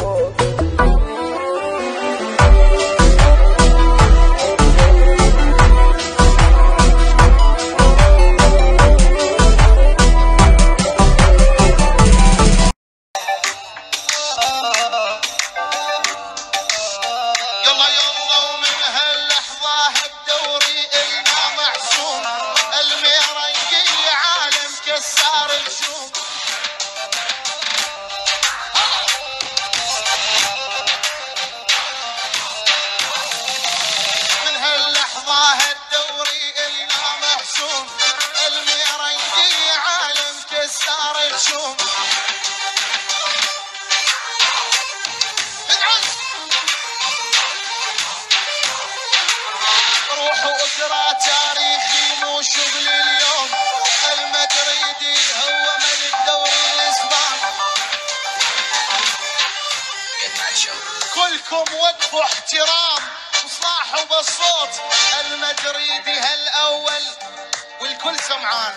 oh. روح واقرا تاريخي مو شغل اليوم. المدريدي هو من الدوري الاسباني كلكم وقفوا احترام وصاحوا بالصوت. المدريدي هالأول والكل سمعان.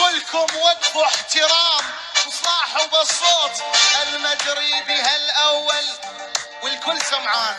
كلكم وقفوا احترام وصاحوا بالصوت المدريدي هالاول والكل سمعان.